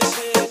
just here.